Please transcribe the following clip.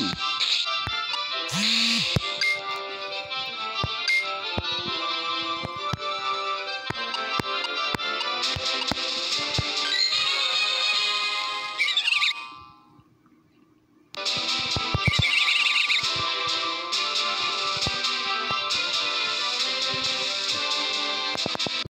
Hmm.